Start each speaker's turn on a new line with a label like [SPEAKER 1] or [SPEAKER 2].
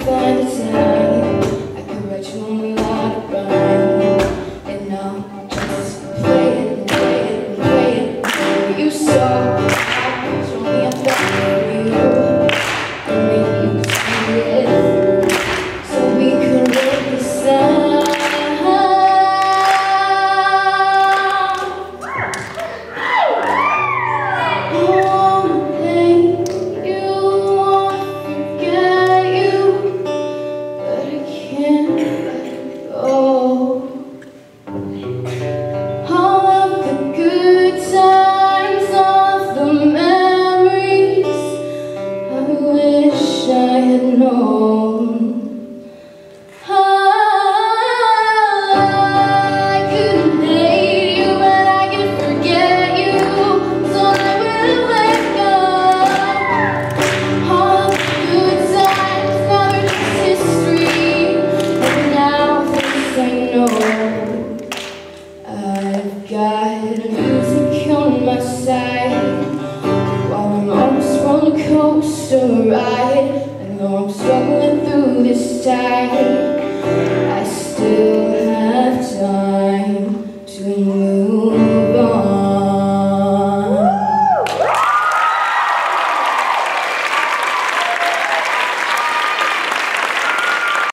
[SPEAKER 1] But I know I'm struggling through this tide